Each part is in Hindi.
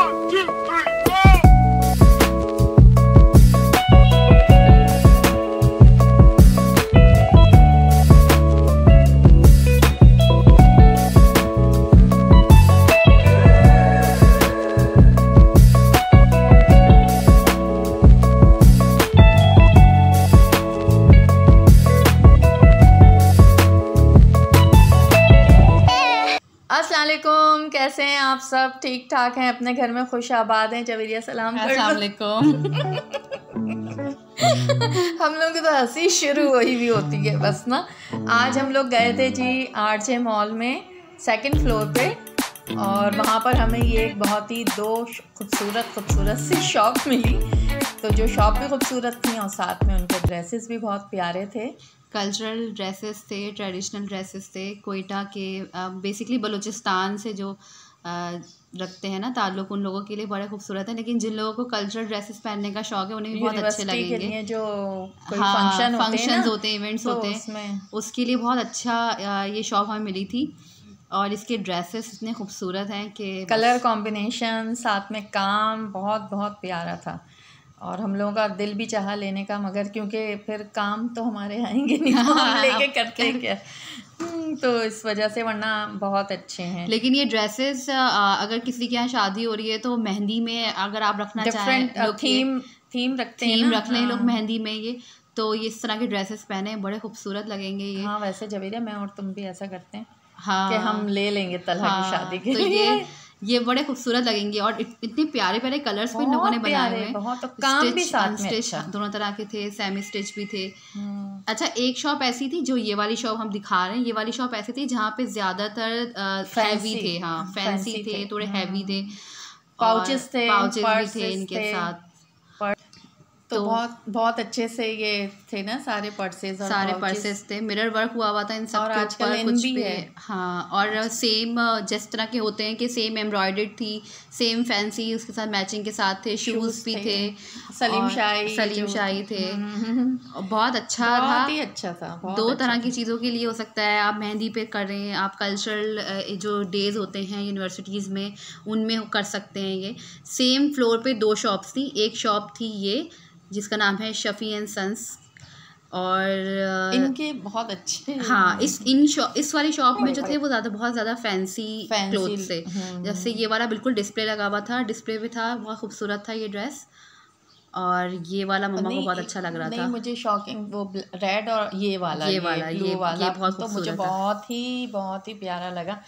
One, two, three, अस्सलाम वालेकुम कैसे हैं आप सब? ठीक ठाक हैं अपने घर में खुश आबाद हैं जवेरिया सलाम अस्सलाम वालेकुम हम लोग की तो हँसी शुरू हुई भी होती है बस ना। आज हम लोग गए थे जी आर जे मॉल में सेकंड फ्लोर पे और वहाँ पर हमें ये एक बहुत ही दो खूबसूरत खूबसूरत सी शॉप मिली। तो जो शॉप भी खूबसूरत थी और साथ में उनके ड्रेसेस भी बहुत प्यारे थे। कल्चरल ड्रेसेस थे ट्रेडिशनल ड्रेसेस थे कोयटा के बेसिकली बलूचिस्तान से जो रखते हैं ना ताल्लुक उन लोगों के लिए बड़े खूबसूरत है लेकिन जिन लोगों को कल्चरल ड्रेसेस पहनने का शौक है उन्हें भी बहुत अच्छे लगेंगे। जो हाँ फ़ंक्शन होते हैं होते हैं इवेंट्स तो होते हैं उसके लिए बहुत अच्छा ये शॉप हमें मिली थी। और इसके ड्रेसेस इतने खूबसूरत हैं कि कलर कॉम्बिनेशन साथ में काम बहुत बहुत प्यारा था। और हम लोगों का दिल भी चाहा लेने का मगर क्योंकि फिर काम तो हमारे आएँगे नहीं हम लेके करते हैं क्या? हम्म, तो इस वजह से वरना बहुत अच्छे हैं। लेकिन ये ड्रेसेस अगर किसी के यहाँ शादी हो रही है तो मेहंदी में अगर आप रखना चाहें थीम थीम रखते हैं थीम रख लें लोग हाँ। मेहंदी में ये तो ये इस तरह के ड्रेसेस पहने बड़े खूबसूरत लगेंगे ये। हाँ वैसे जवेरिया मैं और तुम भी ऐसा करते हैं हाँ। कि हम ले लेंगे तलहा की हाँ, शादी के तो लिए। ये बड़े खूबसूरत लगेंगे और इतने प्यारे प्यारे कलर्स भी इन लोगों ने बनाए हुए हैं। बहुत, काम भी साथ में अच्छा। दोनों तरह के थे सेमी स्टिच भी थे। हम्म, अच्छा एक शॉप ऐसी थी जो ये वाली शॉप हम दिखा रहे हैं ये वाली शॉप ऐसी थी जहाँ पे ज़्यादातर हैवी थे हाँ फैंसी थे थोड़े हैवी थे। पाउचेस थे, पाउचेस भी थे इनके साथ। तो, तो- बहुत बहुत अच्छे से ये थे ना सारे पर्सेज और सारे। पर्सेस थे। मिरर वर्क हुआ हुआ था इन सब और आजकल कुछ भी है। हाँ और सेम जिस तरह के होते हैं कि सेम एम्ब्रॉयडर्ड थी सेम फैंसी उसके साथ मैचिंग के साथ थे शूज़ भी थे। सलीम शाही सलीम शाही थे। हम्म, और बहुत अच्छा था बहुत ही अच्छा था दो अच्छा तरह की चीज़ों के लिए हो सकता है आप मेहंदी पे कर रहे हैं आप कल्चरल जो डेज़ होते हैं यूनिवर्सिटीज़ में उनमें कर सकते हैं ये। सेम फ्लोर पे दो शॉप्स थी। एक शॉप थी ये जिसका नाम है शफ़ी एंड सन्स। और इनके बहुत अच्छे हाँ। इस इन शॉप इस वाली शॉप में जो थे वो ज़्यादा बहुत ज़्यादा फैंसी क्लोथ थे। हम्म, जैसे ये वाला बिल्कुल डिस्प्ले लगा हुआ था डिस्प्ले भी था बहुत खूबसूरत था ये ड्रेस और ये वाला मम्मा को बहुत अच्छा लग रहा नहीं था। मुझे शॉकिंग वो रेड और ये वाला ये वाला, blue ये- वाला ये बहुत तो मुझे बहुत ही बहुत ही प्यारा लगा।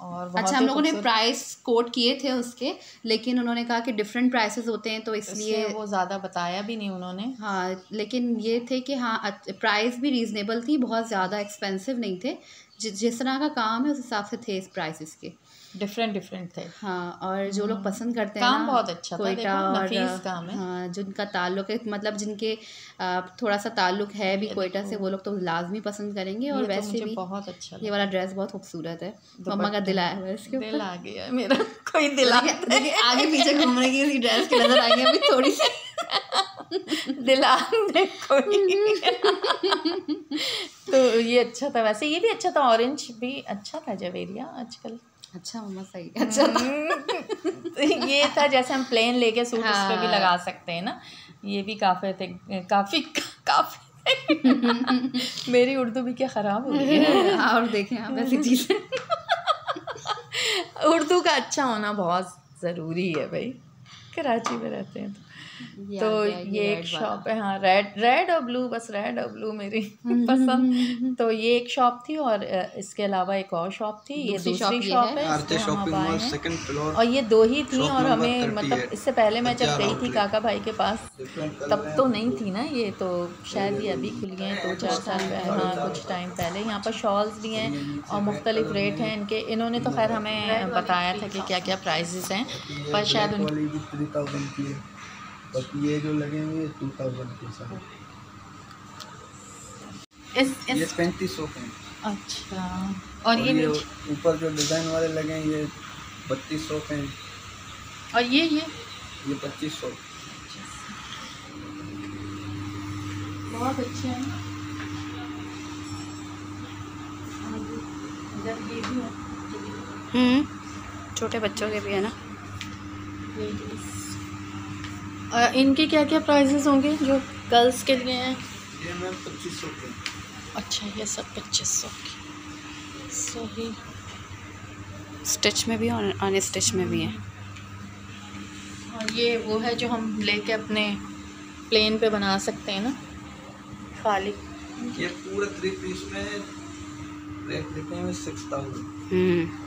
और अच्छा हम लोगों ने प्राइस कोट किए थे उसके लेकिन उन्होंने कहा कि डिफरेंट प्राइसेस होते हैं तो इसलिए वो ज़्यादा बताया भी नहीं उन्होंने। हाँ लेकिन ये थे कि हाँ प्राइस भी रीज़नेबल थी बहुत ज़्यादा एक्सपेंसिव नहीं थे। जिस तरह का काम है उस हिसाब से थे इस प्राइसेस के। डिफरेंट डिफरेंट थे। हाँ और जो लोग पसंद करते हैं काम बहुत अच्छा था, देखो, और काम है। हाँ जिनका ताल्लुक है मतलब जिनके थोड़ा सा ताल्लुक है भी कोयटा से वो लोग तो लाजमी पसंद करेंगे और तो वैसे भी बहुत अच्छा ये वाला ड्रेस बहुत खूबसूरत है। मम्मा का दिल आया हुआ इसके ऊपर। दिल आ गया मेरा कोई दिल आ देखिए, आगे पीछे घूमने की उसकी ड्रेस की नज़र आई है अभी थोड़ी सी। दिल आ दे कोई तो ये अच्छा था वैसे ये भी अच्छा था ऑरेंज भी अच्छा था जवेरिया आजकल। अच्छा मम्मा सही अच्छा तो ये था जैसे हम प्लेन लेके सूट उस पर भी हाँ। लगा सकते हैं ना। ये भी काफ़ी थे काफ़ी काफ़ी। मेरी उर्दू भी क्या ख़राब हो गई है और देखें आप ऐसी चीज़ें। उर्दू का अच्छा होना बहुत ज़रूरी है भाई। कराची में रहते हैं तो। तो ये एक शॉप है हाँ रेड रेड और ब्लू बस रेड और ब्लू मेरी पसंद। तो ये एक शॉप थी और इसके अलावा एक और शॉप थी ये दूसरी शॉप है। और ये दो ही थी और हमें मतलब इससे पहले मैं जब गई थी काका भाई के पास तब तो नहीं थी ना ये तो शायद ये अभी खुली हैं दो चार साल पहले हाँ कुछ टाइम पहले। यहाँ पर शॉल्स भी हैं और मुख्तलिफ़ रेट हैं इनके। इन्होंने तो खैर हमें बताया था कि क्या क्या प्राइजेस हैं पर शायद उन बट ये जो लगेंगे ये टू थाउज़ेंड के साथ। इस ये पैंतीस सौ के अच्छा। और ये ये ऊपर जो डिज़ाइन वाले लगे हैं ये बत्तीस सौ के हैं। और ये ये? ये पच्चीस सौ। बहुत अच्छे हैं। हम्म छोटे बच्चों के भी है ना? और इनके क्या क्या प्राइजेस होंगे जो गर्ल्स के लिए हैं? ये मैम पच्चीस सौ के। अच्छा ये सब पच्चीस सौ की। सही स्टिच में भी और अनस्टिच में भी है। और ये वो है जो हम लेके अपने प्लेन पे बना सकते हैं ना? खाली ये पूरे थ्री पीस में रेट देते हैं सिक्स थाउज़ेंड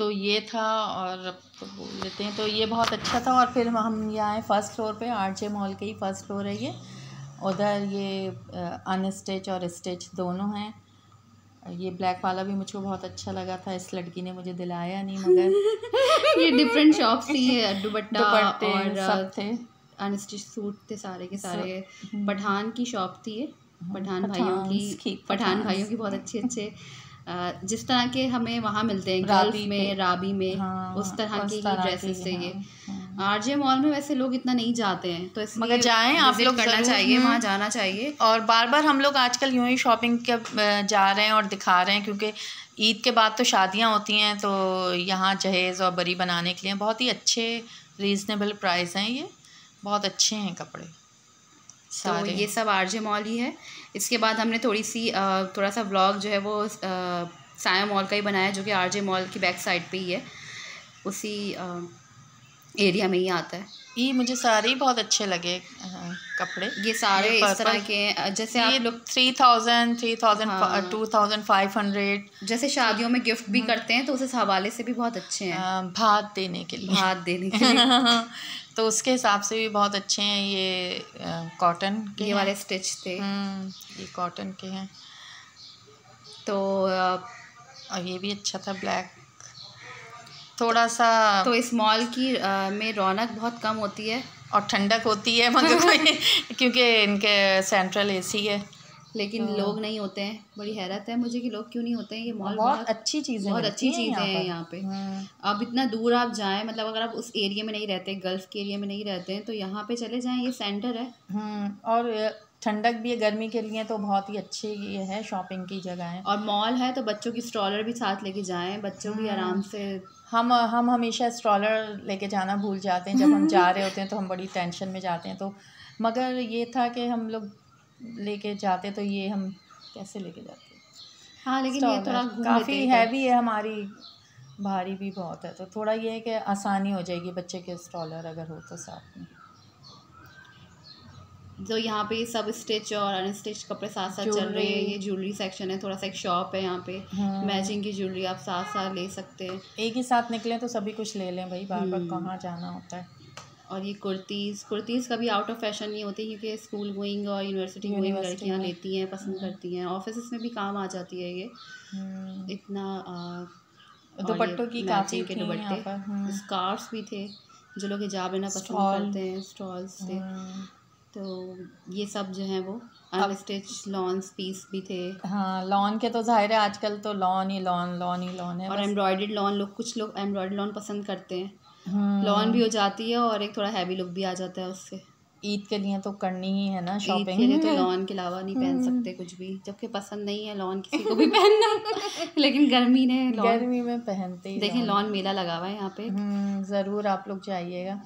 तो ये था और अब तो बोल लेते हैं। तो ये बहुत अच्छा था और फिर हम यहाँ आए फ़र्स्ट फ्लोर पे आर जे मॉल के ही फ़र्स्ट फ्लोर है ये। उधर ये अनस्टिच और स्टिच दोनों हैं। ये ब्लैक वाला भी मुझको बहुत अच्छा लगा था इस लड़की ने मुझे दिलाया नहीं मगर ये डिफरेंट शॉप्स थी दुपट्टा और सब थे। अनस्टिच सूट थे सारे के सारे। पठान की शॉप थी ये पठान भाइयों की, पठान भाइयों की बहुत अच्छे अच्छे जिस तरह के हमें वहाँ मिलते हैं राबी गल्फ में। राबी में हाँ, उस तरह के ही ड्रेसेस हाँ। आरजे मॉल में वैसे लोग इतना नहीं जाते हैं तो मगर जाएँ, आप लोग करना चाहिए। वहाँ जाना चाहिए और बार बार हम लोग आजकल यूँ ही शॉपिंग के जा रहे हैं और दिखा रहे हैं क्योंकि ईद के बाद तो शादियाँ होती हैं तो यहाँ जहेज़ और बरी बनाने के लिए बहुत ही अच्छे रीज़नेबल प्राइस हैं ये बहुत अच्छे हैं कपड़े तो ये सब आरजे मॉल ही है। इसके बाद हमने थोड़ी सी थोड़ा सा ब्लॉग जो है वो साया मॉल का ही बनाया जो कि आरजे मॉल की बैक साइड पे ही है। उसी एरिया में ही आता है। ये मुझे सारे ही बहुत अच्छे लगे कपड़े। ये सारे ये इस तरह के जैसे ये आप लोग three thousand three thousand. Two thousand five hundred जैसे शादियों में गिफ्ट भी करते हैं तो उस हवाले से भी बहुत अच्छे हैं। भात देने के लिए। भात देने के लिए। तो उसके हिसाब से भी बहुत अच्छे हैं ये कॉटन के ये वाले स्टिच थे। हम्म, ये कॉटन के हैं। तो और ये भी अच्छा था ब्लैक थोड़ा सा तो इस मॉल की अ, में रौनक बहुत कम होती है। और ठंडक होती है मगर कोई क्योंकि इनके सेंट्रल एसी है। लेकिन लोग नहीं होते हैं बड़ी हैरत है मुझे कि लोग क्यों नहीं होते हैं ये मॉल बहुत अच्छी चीज़ें बहुत अच्छी हैं चीज़ें हैं यहाँ पे। हम्म, अब इतना दूर आप जाएँ मतलब अगर आप उस एरिया में नहीं रहते गल्फ़ के एरिया में नहीं रहते हैं तो यहाँ पे चले जाएँ ये सेंटर है। हम्म, और ठंडक भी है गर्मी के लिए तो बहुत ही अच्छी ये है शॉपिंग की जगह है। और मॉल है तो बच्चों की स्ट्रॉलर भी साथ लेके जाएँ बच्चों भी आराम से हम हम हमेशा स्ट्रॉलर लेके जाना भूल जाते हैं। जब हम जा रहे होते हैं तो हम बड़ी टेंशन में जाते हैं। तो मगर ये था कि हम लोग लेके जाते तो ये हम कैसे लेके जाते हाँ? लेकिन ये थोड़ा काफ़ी हैवी है हमारी भारी भी बहुत है। तो थोड़ा ये है कि आसानी हो जाएगी बच्चे के स्ट्रॉलर अगर हो तो साथ में। तो यहाँ पे सब स्टिच और अनस्टिच कपड़े साथ साथ चल रहे हैं। ये ज्वेलरी सेक्शन है थोड़ा सा एक शॉप है यहाँ पे। हम्म। मैचिंग की ज्वेलरी आप साथ साथ ले सकते हैं। एक ही साथ निकले तो सभी कुछ ले लें भाई बार बार हम्म। कहाँ जाना होता है। और ये कुर्तीज़ कुर्तीज़ कभी आउट ऑफ़ फ़ैशन नहीं होती क्योंकि स्कूल गोइंग और यूनिवर्सिटी गोइंग लड़कियाँ लेती हैं पसंद करती हैं। ऑफ़िस में भी काम आ जाती है ये। हम्म, इतना दुपट्टों की काफ़ी के दुपट्टे। हम्म, स्कार्फ्स भी थे जो लोग हिजाब लेना पसंद करते हैं स्टॉल्स थे हम्म, तो ये सब जो है वो अनस्टिच लॉन्स पीस भी थे। हाँ लॉन के तो ज़ाहिर है आजकल तो लॉन ही लॉन लॉन ही लॉन है और बस। एम्ब्रॉयडर्ड लॉन लोग कुछ लोग एम्ब्रॉयडर्ड लॉन पसंद करते हैं। हम्म, लॉन भी हो जाती है और एक थोड़ा हैवी लुक भी आ जाता है उससे। ईद के लिए तो करनी ही है ना शॉपिंग के लिए तो लॉन के अलावा नहीं पहन सकते कुछ भी जबकि पसंद नहीं है लॉन किसी को भी पहनना। लेकिन गर्मी ने गर्मी में पहनते ही देखें lawn। लॉन मेला लगा हुआ है यहाँ पे। हम्म, ज़रूर आप लोग जाइएगा।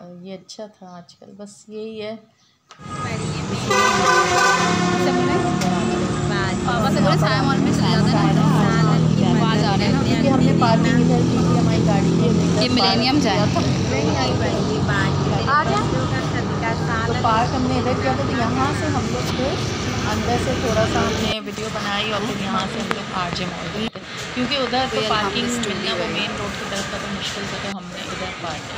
और ये अच्छा था आजकल बस यही है। से हैं हैं हमने पार्किंग इधर की थी। हमारी गाड़ी की तो पार्क हमने इधर किया था तो यहाँ से हम लोग अंदर से थोड़ा सा हमने वीडियो बनाई और फिर यहाँ से हम लोग आर जे मॉल गए। क्योंकि उधर तो पार्किंग मिलना वो मेन रोड की तरफ़ का तो मुश्किल था तो हमने इधर पार्टी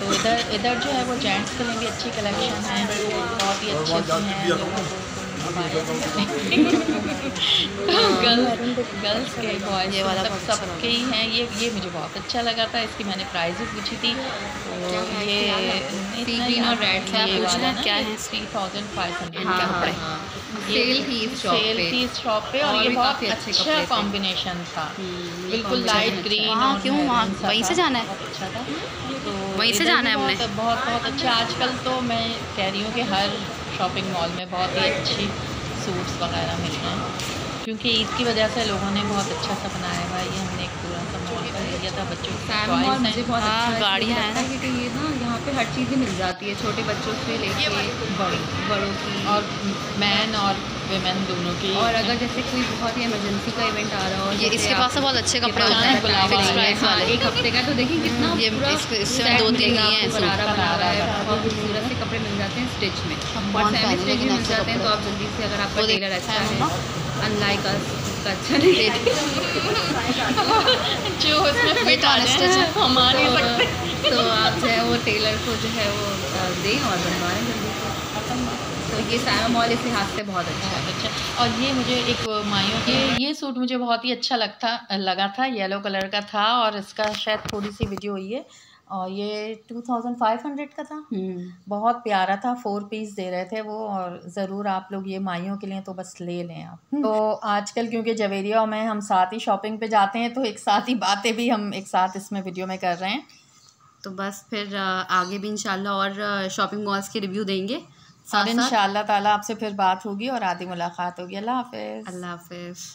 तो इधर इधर जो है वो जेंट्स के लिए भी अच्छी कलेक्शन है बहुत ही अच्छे से हैं गर्ल्स गर्ल्स के बॉयज़ ये वाला अच्छा सबके ही हैं। ये ये मुझे बहुत अच्छा लगा था इसकी मैंने प्राइस भी पूछी थी। तो ये रेड क्या है? थ्री थाउज़ेंड फाइव हंड्रेड हाँ, सेल थी इस शॉप सेल थी इस शॉप पे और, और ये बहुत अच्छा कॉम्बिनेशन था। हम्म, बिल्कुल लाइट अच्छा। ग्रीन और क्यों? वहाँ वहीं से जाना है। अच्छा था। तो वहीं से जाना है हमने? बहुत बहुत अच्छा। आजकल तो मैं कह रही हूँ कि हर शॉपिंग मॉल में बहुत ही अच्छी सूट्स वगैरह मिल रहे हैं। क्योंकि ईद की वजह से लोगों ने बहुत अच्छा सा बनाया हुआ है ये हमने एक पूरा सा मॉल का एरिया था। बच्चों की हैं। हाँ, अच्छा गाड़ियाँ हैं। है ना पे हर चीज़ ही मिल जाती है छोटे बच्चों से लेके बड़ी बड़ों की। और मैन और वेमेन दोनों की। और अगर जैसे कोई बहुत ही इमरजेंसी का इवेंट आ रहा हो ये इसके पास तो बहुत अच्छे कपड़े होते हैं। फिक्स प्राइस वाले। एक हफ़्ते का तो देखिए कितना ये इससे दो तीन ही हैं बना हुआ है बहुत खूबसूरत से कपड़े मिल जाते हैं स्टिच में। और सेमी स्टिच लेकिन मिल जाते हैं तो आप जल्दी से अगर आपका टेलर अच्छा है अनलाइक अस अच्छा नहीं जो उसमें फिट तो आ जाए हम आ नहीं सकते तो आप जो है वो टेलर को जो है वो दें और बनवाएँ जल्दी से। तो ये सारा मॉल इस लिहाज से बहुत अच्छा है। अच्छा और ये मुझे एक माइयों के ये सूट मुझे बहुत ही अच्छा लगता लगा था येलो कलर का था और इसका शायद थोड़ी सी वीडियो हुई है। और ये टू थाउज़ेंड फाइव हंड्रेड का था। बहुत प्यारा था फोर पीस दे रहे थे वो और ज़रूर आप लोग ये माइयों के लिए तो बस ले लें आप। तो आजकल क्योंकि जवेरिया में हम साथ ही शॉपिंग पे जाते हैं तो एक साथ ही बातें भी हम एक साथ इसमें वीडियो में कर रहे हैं। तो बस फिर आगे भी इंशाल्लाह और शॉपिंग मॉल्स के रिव्यू देंगे। और इन ताला आपसे फिर बात होगी और आधी मुलाकात होगी। अल्लाह हाफिज़। अल्लाह हाफिज़।